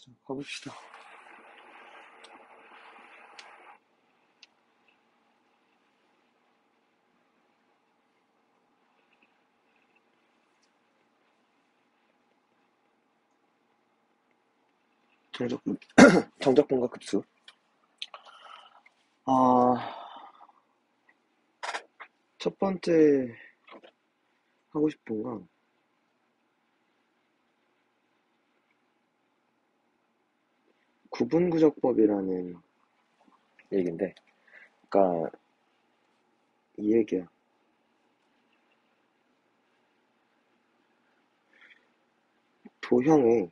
자, 가봅시다. 정적, 정적분과 급수. 아, 첫 번째 하고 싶은 건 구분구적법이라는 얘기인데, 그니까, 이 얘기야. 도형의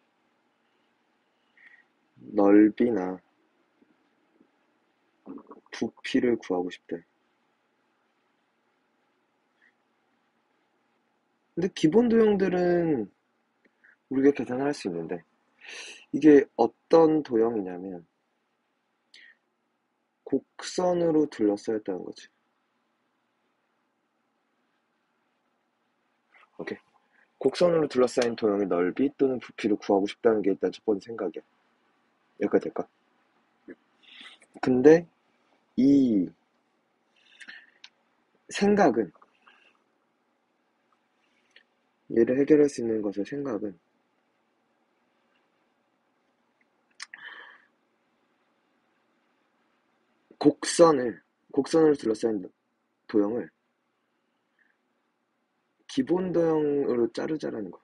넓이나 부피를 구하고 싶대. 근데 기본 도형들은 우리가 계산을 할 수 있는데, 이게 어떤 도형이냐면, 곡선으로 둘러싸였다는 거지. 오케이. 곡선으로 둘러싸인 도형의 넓이 또는 부피를 구하고 싶다는 게 일단 첫 번째 생각이야. 여기까지 될까? 근데 이 생각은 얘를 해결할 수 있는 것의 생각은 곡선을 곡선으로 둘러싸인 도형을 기본 도형으로 자르자라는 거.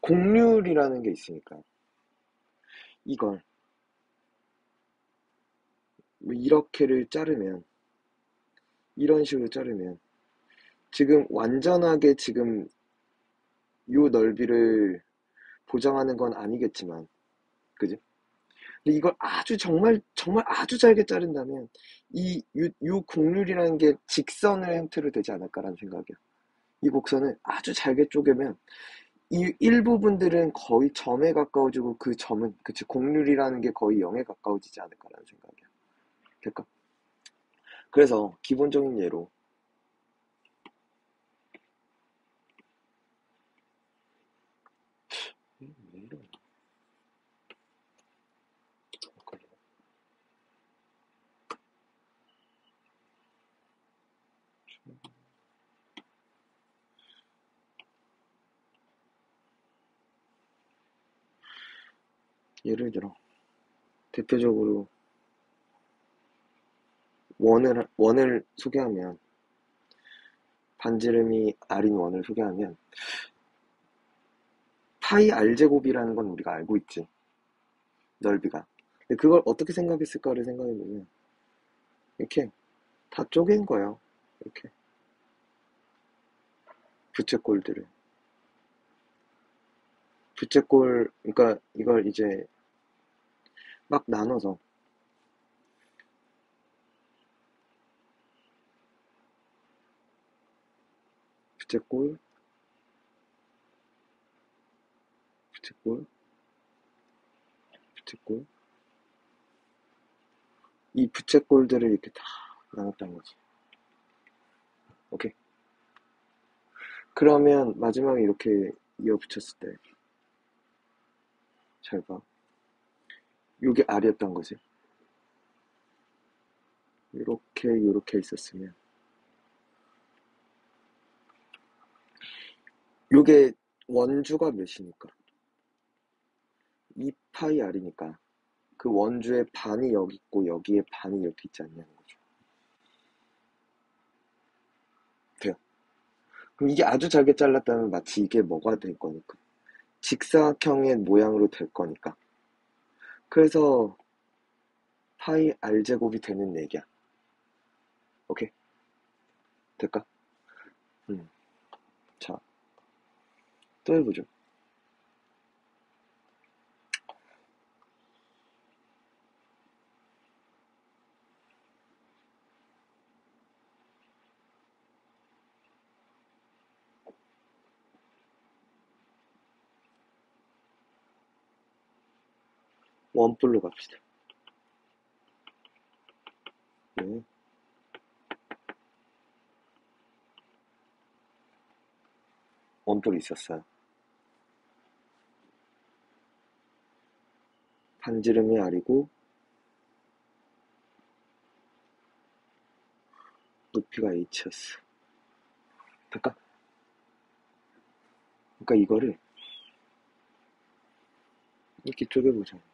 곡률이라는 게 있으니까 이걸 뭐 이렇게를 자르면 이런 식으로 자르면 지금 완전하게 지금 요 넓이를 보장하는 건 아니겠지만 그지? 근데 이걸 아주 정말 정말 아주 잘게 자른다면 이 요, 요 곡률이라는 게 직선의 형태로 되지 않을까라는 생각이야. 이 곡선을 아주 잘게 쪼개면 이 일부분들은 거의 점에 가까워지고 그 점은 그치 곡률이라는 게 거의 0에 가까워지지 않을까라는 생각이야. 될까? 그래서 기본적인 예로 왜 이러냐? 헷갈려. 예를 들어 대표적으로 원을 원을 소개하면 반지름이 R인 원을 소개하면 파이 R 제곱이라는 건 우리가 알고 있지 넓이가. 근데 그걸 어떻게 생각했을까를 생각해보면 이렇게 다 쪼갠 거예요 이렇게. 부채꼴들을. 부채꼴 그러니까 이걸 이제 막 나눠서. 부채꼴 부채꼴 부채꼴 이 부채꼴들을 이렇게 다 나눴다는 거지. 오케이. 그러면 마지막에 이렇게 이어붙였을 때 잘 봐. 요게 R이었던 거지. 요렇게, 요렇게 있었으면. 요게 원주가 몇이니까? 2파이 R이니까. 그 원주의 반이 여기 있고, 여기에 반이 이렇게 있지 않냐는 거죠. 돼요. 그럼 이게 아주 잘게 잘랐다면 마치 이게 뭐가 될 거니까. 직사각형의 모양으로 될 거니까. 그래서 파이 R제곱이 되는 얘기야. 오케이? 될까? 음. 자, 또 해보죠. 원뿔로 갑시다. 네. 원뿔이 있었어요. 반지름이 아리고 높이가 h였어. 그러니까 그러니까 이거를 이렇게 쪼개보자.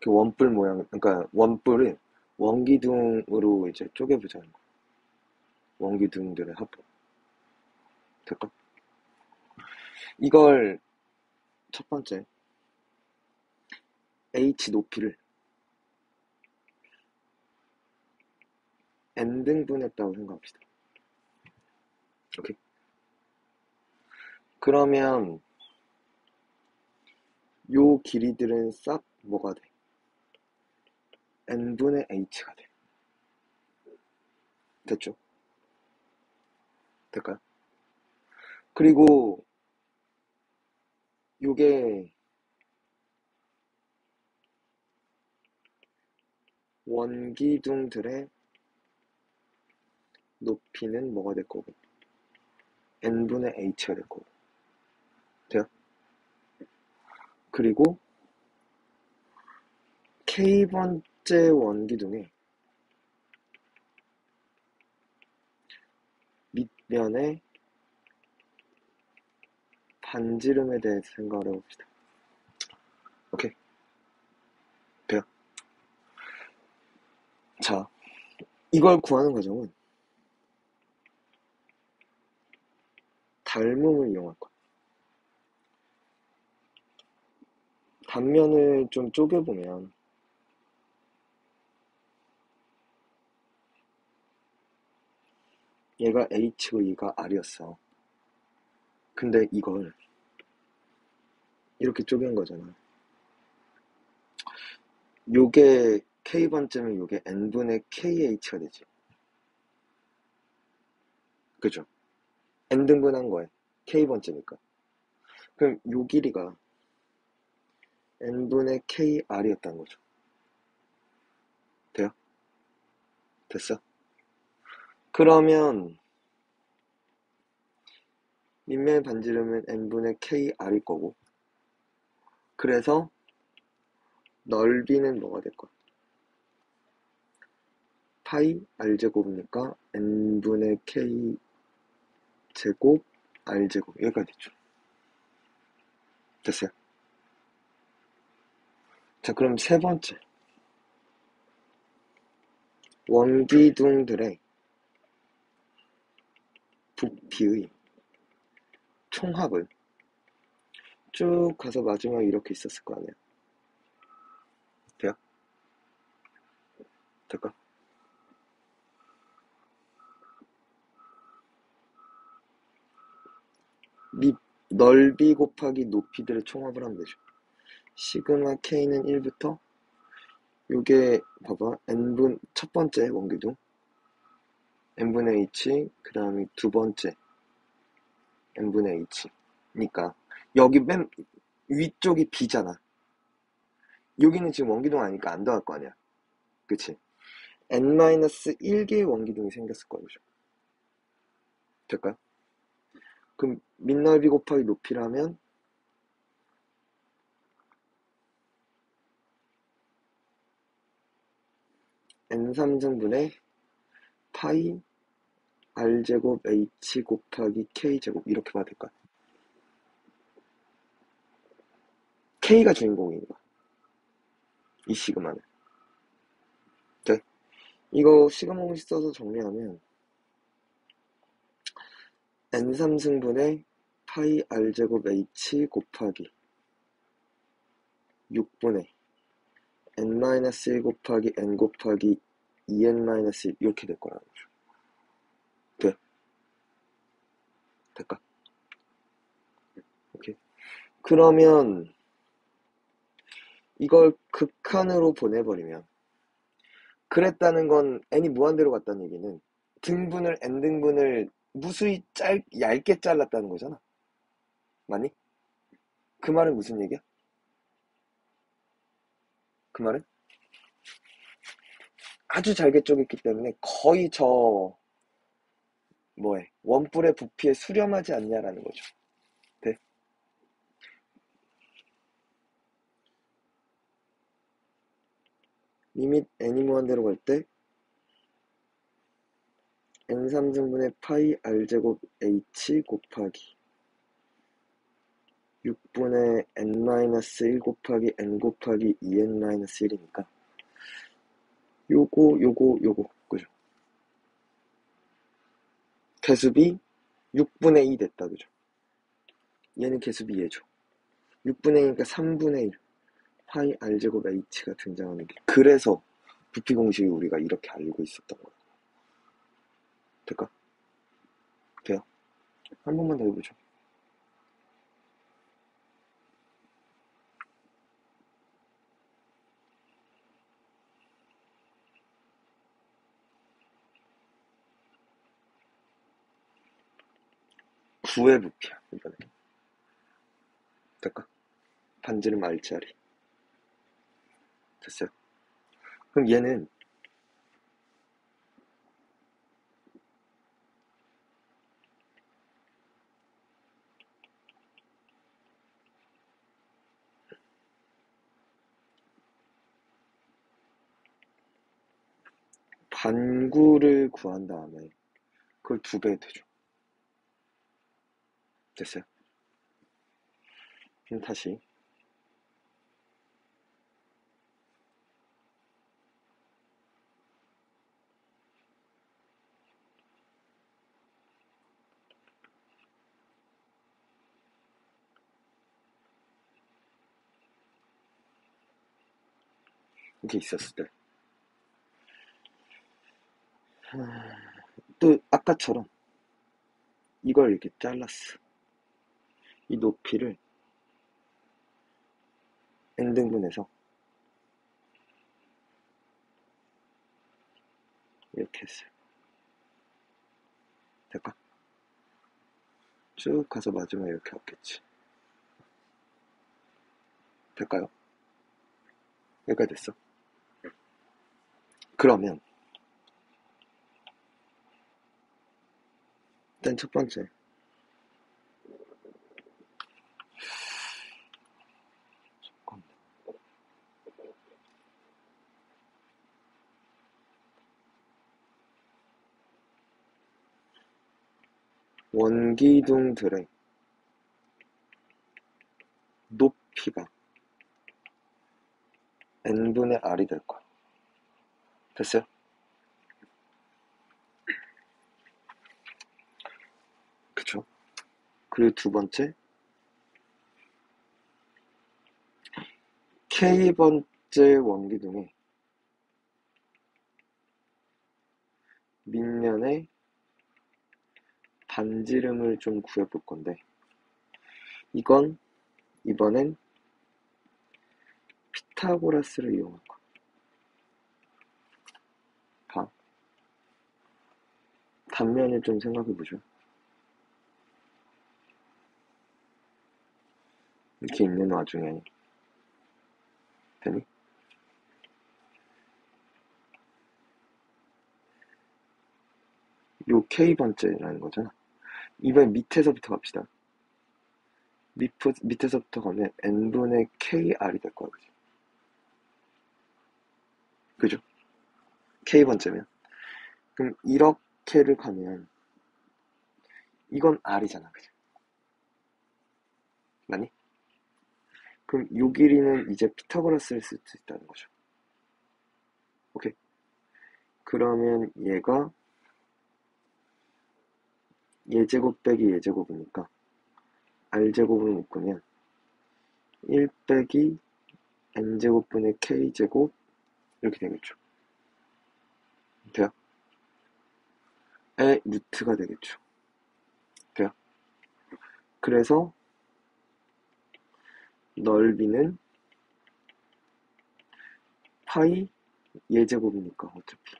그 원뿔 모양, 그러니까 원뿔을 원기둥으로 이제 쪼개보자는 거. 원기둥들의 합법. 될까? 이걸 첫 번째 h 높이를 n등분했다고 생각합시다. 오케이. 그러면 요 길이들은 싹 뭐가 돼? N분의 h가 돼. 됐죠? 될까요? 그리고 요게 원기둥들의 높이는 뭐가 될 거고 n분의 h가 될 거고 돼요? 그리고 k번 째 원기둥의 밑면의 반지름에 대해서 생각을 해봅시다. 오케이. 돼요? 자, 이걸 구하는 과정은 닮음을 이용할 거야. 단면을 좀 쪼개보면 얘가 H고 얘가 R이었어. 근데 이걸 이렇게 쪼갠 거잖아. 요게 K번째면 요게 N분의 KH가 되지. 그죠? N등분한 거에 K번째니까. 그럼 요 길이가 N분의 KR이었다는 거죠. 돼요? 됐어? 그러면 밑면 반지름은 n분의 kr일 거고 그래서 넓이는 뭐가 될 거야? 파이 r제곱이니까 n분의 k 제곱 r제곱 여기까지 됐죠 됐어요? 자 그럼 세 번째 원기둥들의 부피의 총합을 쭉 가서 마지막에 이렇게 있었을 거 아니야. 돼요? 될까? 밑 넓이 곱하기 높이들의 총합을 하면 되죠. 시그마 K는 1부터 요게 봐봐 n분 첫 번째 원기둥 n분의 h 그 다음에 두 번째 n분의 h니까 여기 맨 위쪽이 b잖아 여기는 지금 원기둥 아니니까 안 더할 거 아니야 그치 n-1개의 원기둥이 생겼을 거예요? 될까요? 그럼 밑넓이 곱하기 높이라면 n3승분의 파이 r제곱 h 곱하기 k제곱 이렇게 봐도 될까요? k가 주인공인 거야. 이 시그마는. 네. 이거 시그마 공식 써서 정리하면 n3승분의 파이 r제곱 h 곱하기 6분의 n-1 곱하기 n 곱하기 2n-1 이렇게 될 거라는 거죠. 돼? 될까? 오케이. 그러면 이걸 극한으로 보내버리면 그랬다는 건 n이 무한대로 갔다는 얘기는 등분을 n등분을 무수히 짧, 얇게 잘랐다는 거잖아. 맞니? 그 말은 무슨 얘기야? 그 말은 아주 잘게 쪼갰기 때문에 거의 저 뭐에 원뿔의 부피에 수렴하지 않냐라는 거죠. 네. 리밋 n이 무한대로 갈 때 n3승분의 파이 r제곱 h 곱하기 6분의 n-1 곱하기 n 곱하기 2n-1이니까 요거 요거 요거 그죠 개수비 6분의 2 됐다 그죠? 얘는 개수비 얘죠. 6분의 2니까 3분의 1 파이 r제곱 h가 등장하는 게 그래서 부피 공식이 우리가 이렇게 알고 있었던 거예요 될까? 돼요? 한 번만 더 해보죠 구의 부피야 이번에 될까? 반지름 R짜리 됐어요 그럼 얘는 반구를 구한 다음에 그걸 두 배 되죠. 됐어요? 그럼 다시 이게 있었을 때. 또 아까처럼 이걸 이렇게 잘랐어. 이 높이를 n등분해서 이렇게 했어요. 될까? 쭉 가서 마지막에 이렇게 왔겠지. 될까요? 여기까지 됐어. 그러면 일단 첫 번째 원기둥들의 높이가 n분의 r이 될 거야. 됐어요? 그쵸? 그리고 두 번째, K번째 원기둥에 밑면에 반지름을 좀 구해볼 건데, 이건 이번엔 피타고라스를 이용할 거야. 봐. 단면을 좀 생각해 보죠. 이렇게 있는 와중에 되니? 요 K번째라는 거잖아. 이번 밑에서부터 갑시다. 밑, 밑에서부터 가면 n분의 kr이 될 거야, 그죠? 그죠? k번째면. 그럼 이렇게를 가면 이건 r이잖아, 그죠? 맞니? 그럼 요 길이는 이제 피타고라스를 쓸 수 있다는 거죠. 오케이. 그러면 얘가 예제곱 빼기 예제곱이니까 r제곱을 묶으면 1 빼기 n제곱분의 k제곱 이렇게 되겠죠. 돼요? 의 루트가 되겠죠. 돼요? 그래서 넓이는 파이 예제곱이니까 어차피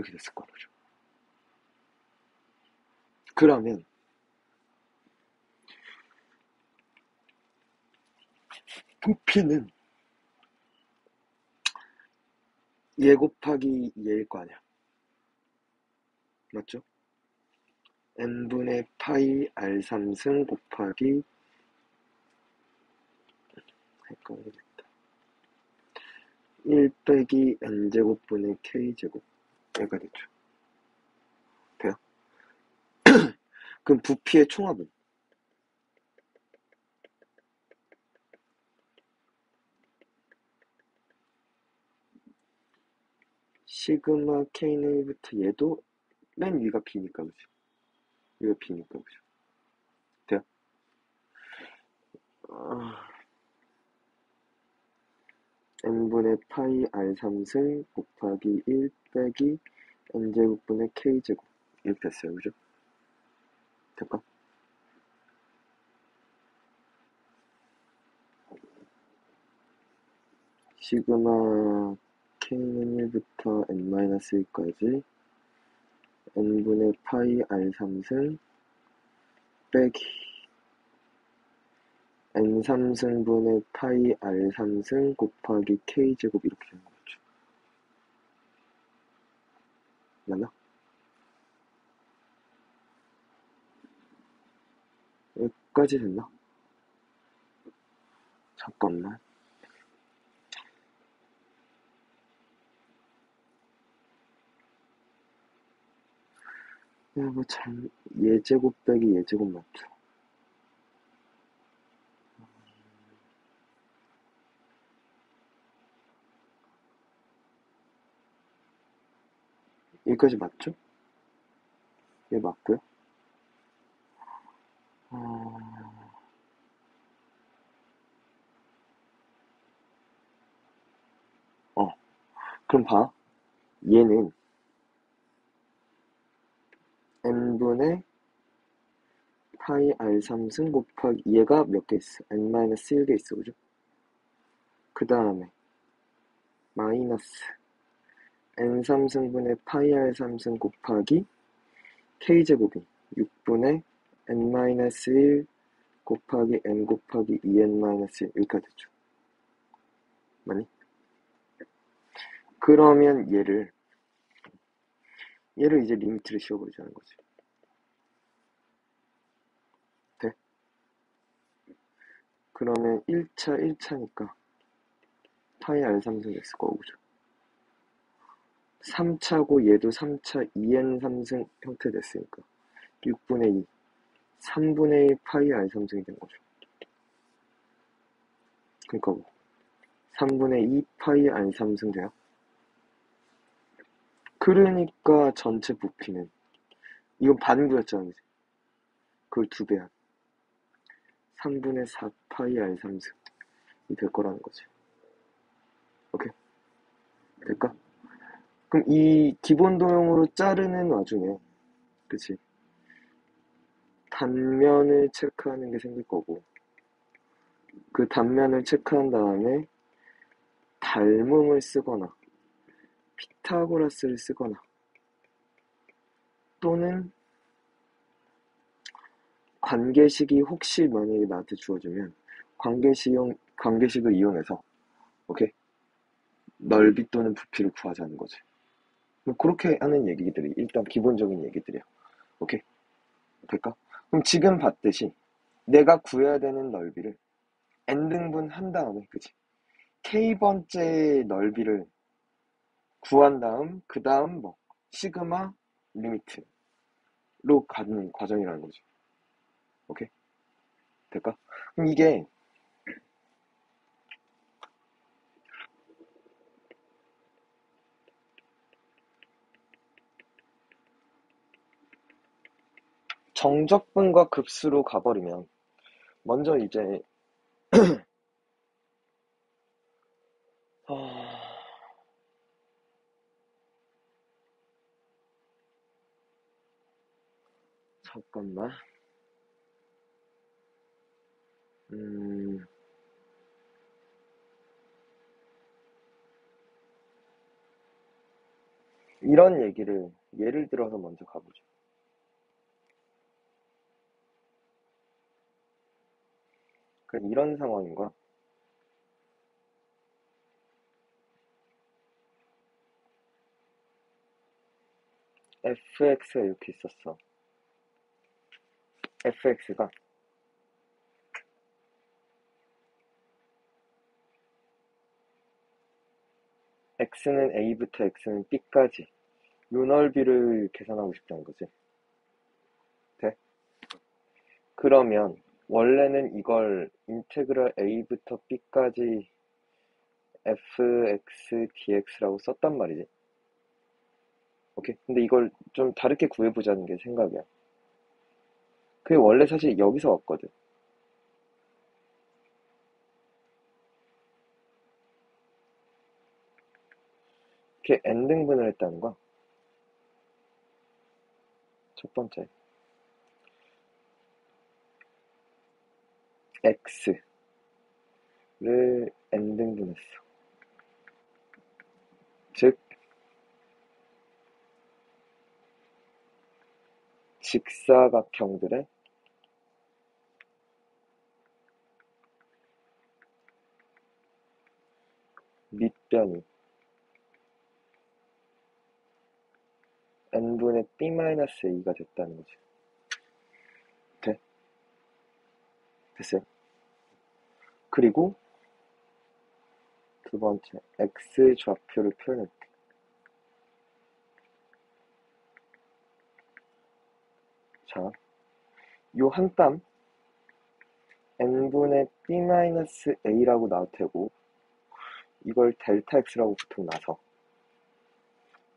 이렇게 됐을 거죠. 그러면 부피는 얘 곱하기 얘일 거 아니야. 맞죠? n분의 파이 r3승 곱하기 헷갈리겠다. 1 빼기 n제곱분의 k제곱 얘가 되죠. 돼요? 그럼 부피의 총합은 시그마 k는 1부터 얘도 맨 위가 b니까 그죠? 위가 b니까 그죠? 돼요? 아... n분의 파이 r3승 곱하기 1 빼기 n제곱분의 k제곱 이렇게 됐어요 그죠? 될까? 시그마 k는 1부터 n-1까지 n분의 파이 r3승 빼기 n3승분의 파이 r3승 곱하기 k제곱 이렇게 되는 거 죠. 맞나? 여기까지 됐나? 잠깐만. 이거 뭐 잘, 예제곱 빼기 예제곱 맞죠? 여기까지 맞죠? 예, 맞고요. 어... 어, 그럼 봐. 얘는 n분의 파이 r3승 곱하기 얘가 몇 개 있어? n-1개 있어, 그죠? 그 다음에 마이너스 n3승분의 파이 r3승 곱하기 k제곱이 6분의 n-1 곱하기 n 곱하기 2n-1 여기까지 됐죠. 맞니? 그러면 얘를 얘를 이제 리미트를 씌워버리자는 거지. 돼? 그러면 1차 1차니까 파이 r3승 됐을 거고 그죠? 3차고 얘도 3차 2n 3승 형태 됐으니까 6분의 2 3분의 1 파이 r3승이 된 거죠. 그러니까 뭐 3분의 2 파이 r3승 돼요? 그러니까 전체 부피는 이건 반구였잖아 이제 그걸 두 배한 3분의 4 파이 r3승 이 될 거라는 거지. 오케이? 될까? 그럼 이 기본 도형으로 자르는 와중에 그치 단면을 체크하는 게 생길 거고 그 단면을 체크한 다음에 닮음을 쓰거나 피타고라스를 쓰거나 또는 관계식이 혹시 만약에 나한테 주어지면 관계식, 관계식을 이용해서 오케이 넓이 또는 부피를 구하자는 거지. 뭐 그렇게 하는 얘기들이 일단 기본적인 얘기들이야. 오케이? 될까? 그럼 지금 봤듯이 내가 구해야 되는 넓이를 n등분 한 다음에 그치? k번째 넓이를 구한 다음 그 다음 뭐 시그마 리미트로 가는 과정이라는 거지. 오케이? 될까? 그럼 이게 정적분과 급수로 가버리면 먼저 이제 어... 잠깐만 음... 이런 얘기를 예를 들어서 먼저 가보죠. 그럼 이런 상황인 거야. fx가 이렇게 있었어. fx가 x는 a부터 x는 b까지 요 넓이를 계산하고 싶다는 거지. 돼? 그러면 원래는 이걸 인테그랄 a부터 b까지 fx dx라고 썼단 말이지. 오케이. 근데 이걸 좀 다르게 구해보자는 게 생각이야. 그게 원래 사실 여기서 왔거든. 이렇게 n등분을 했다는 거야. 첫 번째. X를 n등분했어. 즉, 직사각형들의 밑변이 n분의 b-a가 됐다는 거지. 돼? 됐어요? 그리고 두 번째, x 좌표를 표현할게. 자, 요 한 땀 n분의 b-a라고 나올 테고 이걸 델타 x라고 보통 나서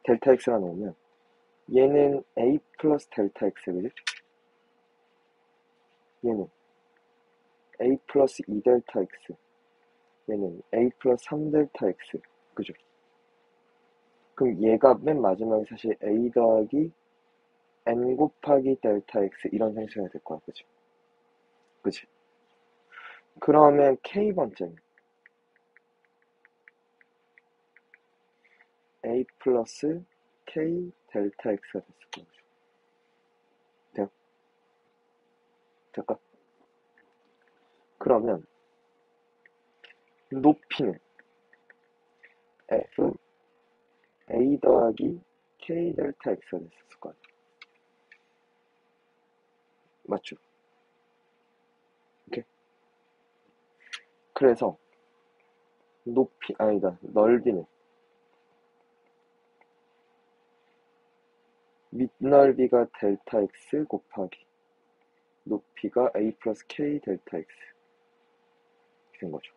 델타 x라 놓으면 얘는 a 플러스 델타 x 그지? 얘는 a 플러스 2 델타 x 얘는 a 플러스 3 델타 x 그죠? 그럼 얘가 맨 마지막에 사실 a 더하기 n 곱하기 델타 x 이런 생성이 될 거야 그지? 그지? 그러면 k번째는 a 플러스 k 델타 x가 됐을 거죠. 돼요? 될까? 그러면 높이는 f a 더하기 k 델타 x가 됐을 거 아니야. 맞죠? 오케이. 그래서 높이 아니다 넓이는 밑넓이가 델타 x 곱하기 높이가 a 플러스 k 델타 x 된 거죠.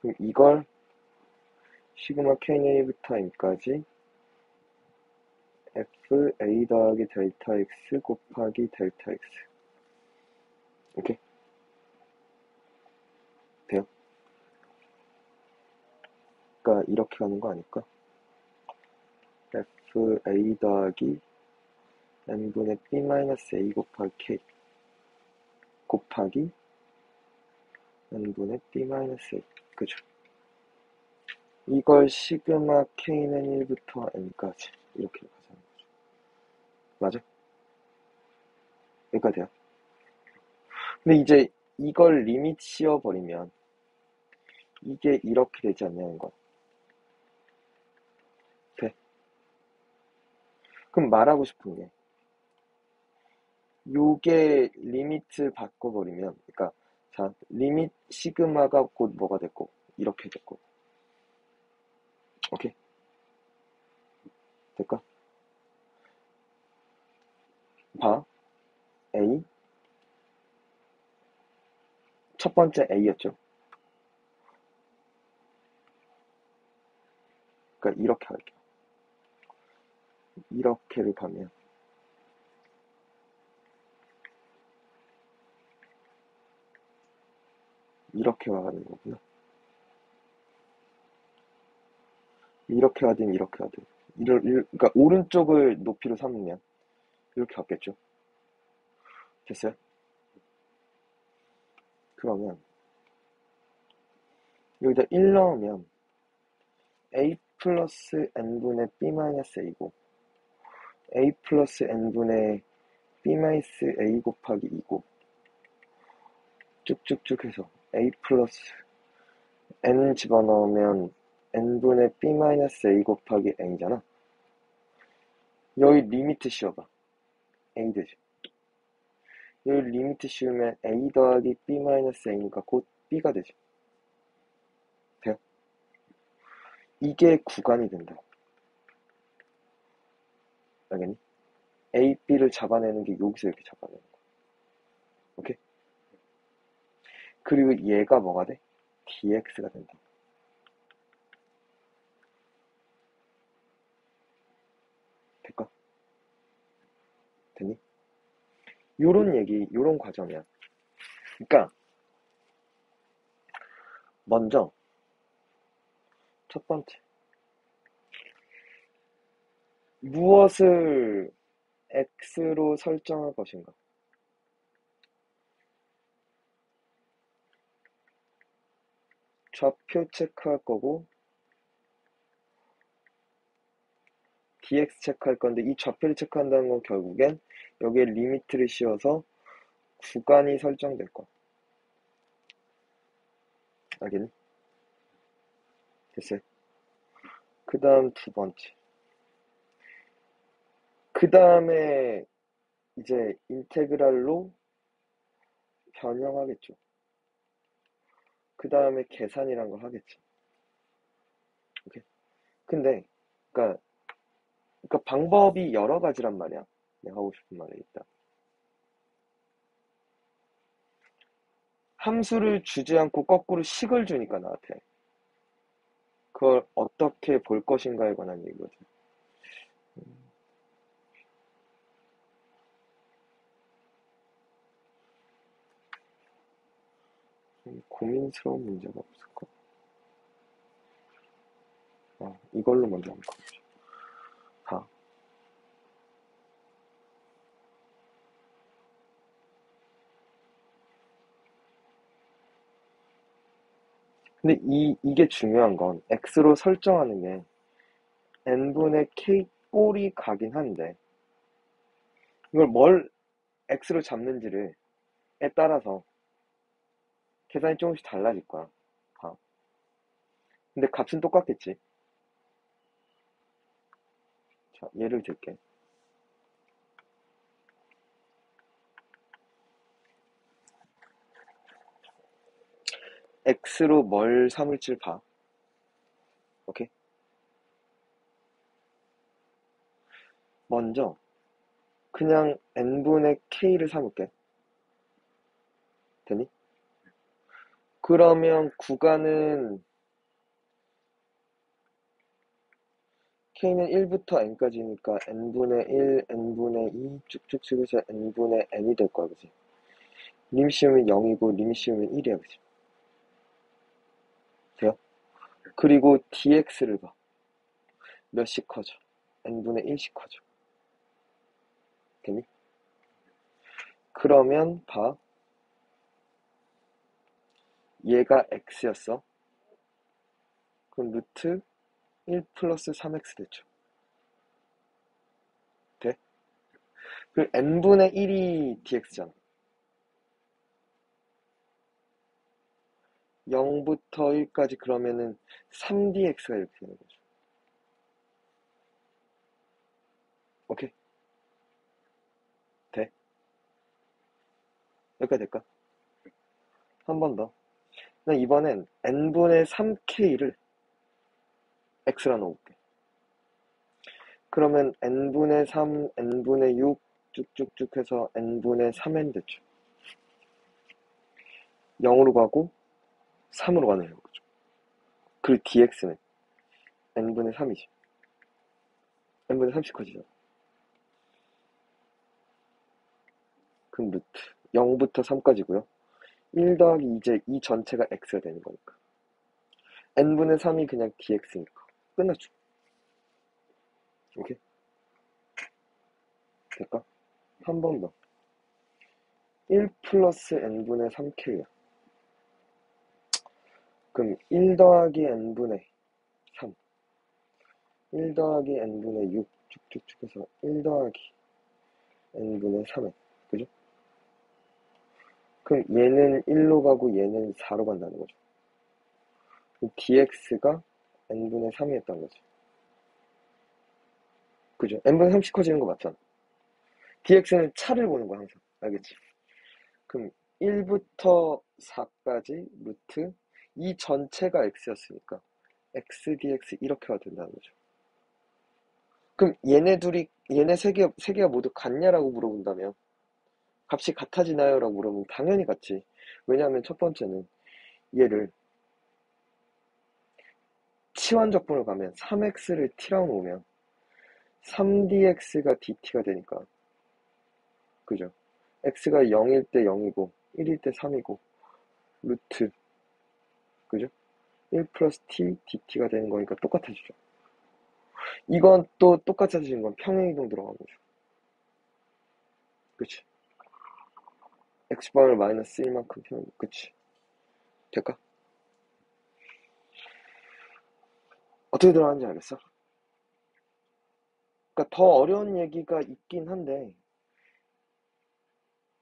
그럼 이걸 시그마 k부터 m까지 f a 더하기 델타 x 곱하기 델타 x 이렇게 돼요? 그러니까 이렇게 가는 거 아닐까? f a 더하기 n분의 b 마이너스 a 곱하기 k 곱하기 n분의 b 마이너스 a 그죠? 이걸 시그마 k는 1부터 n까지 이렇게 가자는 거죠. 맞아? 여기까지야. 근데 이제 이걸 리밋 씌워버리면 이게 이렇게 되지 않냐는 거야. 돼? 그럼 말하고 싶은 게 요게 리밋을 바꿔버리면 그러니까 자 리밋 시그마가 곧 뭐가 됐고 이렇게 됐고. 오케이. 될까? 봐. A. 첫 번째 A였죠. 그러니까 이렇게 할게요. 이렇게를 가면 이렇게 와가는 거구나. 이렇게 하든 이렇게 하든 이럴, 이럴, 그러니까 오른쪽을 높이로 삼으면 이렇게 왔겠죠. 됐어요? 그러면 여기다 1 넣으면 a 플러스 n분의 b 마이너스 a고 a 플러스 n분의 b 마이너스 a 곱하기 2고 쭉쭉쭉 해서 a 플러스 n 집어넣으면 n분의 b 마이너스 a 곱하기 n이잖아. 여기 limit 씌워봐. a 되죠. 여기 limit 씌우면 a 더하기 b 마이너스 a니까 곧 b가 되죠. 돼요? 이게 구간이 된다. 알겠니? a, b를 잡아내는 게 여기서 이렇게 잡아내는 거. 오케이? 그리고 얘가 뭐가 돼? dx가 된다. 될까? 되니? 요런 얘기, 요런 과정이야. 그러니까 먼저 첫 번째 무엇을 x로 설정할 것인가? 좌표 체크할 거고 dx 체크할 건데 이 좌표를 체크한다는 건 결국엔 여기에 리미트를 씌워서 구간이 설정될 거야. 알겠니? 됐어요? 그 다음 두 번째. 그 다음에 이제 인테그랄로 변형하겠죠. 그 다음에 계산이란 걸 하겠죠. 오케이. 근데, 그니까, 그니까 방법이 여러 가지란 말이야. 내가 하고 싶은 말이 있다. 함수를 주지 않고 거꾸로 식을 주니까 나한테. 그걸 어떻게 볼 것인가에 관한 얘기거든. 음, 고민스러운 문제가 없을까? 아, 이걸로 먼저 한번 가보자. 다. 근데 이, 이게 중요한 건 x로 설정하는 게 n분의 k 꼴이 가긴 한데 이걸 뭘 x로 잡는지를 에 따라서 계산이 조금씩 달라질 거야. 봐. 근데 값은 똑같겠지. 자, 예를 들게. x로 뭘 삼을지 봐. 오케이? 먼저 그냥 n분의 k를 삼을게. 되니? 그러면 구간은 k는 1부터 n까지니까 n분의 1, n분의 2 쭉쭉 찍으서 n분의 n이 될 거야, 그지? 림 씌우면 0이고 림 씌우면 1이야, 그지? 돼요? 그리고 dx를 봐. 몇씩 커져? n분의 1씩 커져. 되니? 그러면 봐. 얘가 x였어. 그럼 루트 1 플러스 3x 됐죠. 돼? 그 n분의 1이 dx잖아. 0부터 1까지 그러면은 3dx가 이렇게 되는 거죠. 오케이? 돼? 여기까지 될까? 한 번 더. 나 이번엔 n분의 3k를 x라 넣어볼게. 그러면 n분의 3, n분의 6 쭉쭉쭉 해서 n분의 3n 됐죠. 0으로 가고 3으로 가는 거죠. 그리고 dx는 n분의 3이지. n분의 30 커지잖아. 그럼 루트 0부터 3까지고요. 1 더하기 이제 이 전체가 x가 되는 거니까. n분의 3이 그냥 dx니까. 끝났죠. 오케이? 될까? 한 번 더. 1 플러스 n분의 3k야. 그럼 1 더하기 n분의 3. 1 더하기 n분의 6 쭉쭉쭉 해서 1 더하기 n분의 3에. 그죠? 그럼 얘는 1로 가고 얘는 4로 간다는 거죠. dx가 n분의 3이었던 거죠. 그죠? n분의 30 커지는 거 맞잖아. dx는 차를 보는 거야, 항상. 알겠지? 그럼 1부터 4까지 루트 이 전체가 x였으니까 x dx 이렇게가 된다는 거죠. 그럼 얘네 둘이 얘네 세 개, 세 개가 모두 같냐라고 물어본다면 값이 같아지나요? 라고 물어보면 당연히 같지. 왜냐하면 첫 번째는 얘를 치환적분으로 가면 3x를 t라고 놓으면 3dx가 dt가 되니까 그죠? x가 0일 때 0이고 1일 때 3이고 루트 그죠? 1 플러스 t dt가 되는 거니까 똑같아지죠. 이건 또 똑같아지는 건 평행이동 들어간 거죠. 그치? X방울 마이너스 1만큼 평행, 그치? 될까? 어떻게 들어가는지 알겠어? 그러니까 더 어려운 얘기가 있긴 한데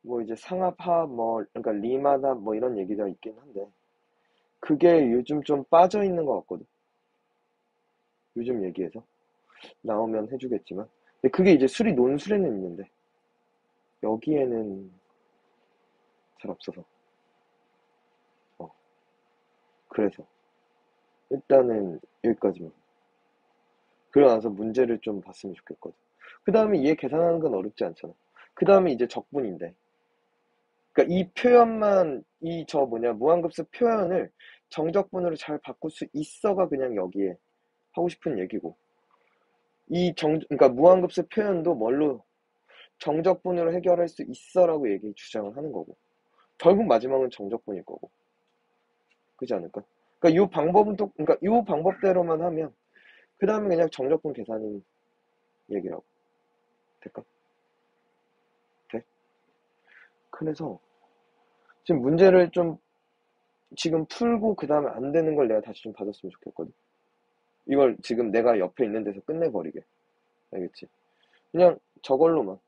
뭐 이제 상합합 뭐 그러니까 리마답 뭐 이런 얘기가 있긴 한데 그게 요즘 좀 빠져 있는 것 같거든. 요즘 얘기에서 나오면 해주겠지만 근데 그게 이제 수리 논술에는 있는데 여기에는 잘 없어서. 어. 그래서. 일단은 여기까지만. 그러고 나서 문제를 좀 봤으면 좋겠거든. 그 다음에 얘 계산하는 건 어렵지 않잖아. 그 다음에 이제 적분인데. 그러니까 이 표현만 이 저 뭐냐 무한급수 표현을 정적분으로 잘 바꿀 수 있어가 그냥 여기에 하고 싶은 얘기고. 이 정 그러니까 무한급수 표현도 뭘로 정적분으로 해결할 수 있어라고 얘기 주장을 하는 거고 결국 마지막은 정적분일 거고 그렇지 않을까? 그러니까 이 방법은 또 그러니까 이 방법대로만 하면 그 다음에 그냥 정적분 계산인 얘기라고 될까? 돼? 그래서 지금 문제를 좀 지금 풀고 그 다음에 안 되는 걸 내가 다시 좀 봐줬으면 좋겠거든. 이걸 지금 내가 옆에 있는 데서 끝내버리게. 알겠지? 그냥 저걸로만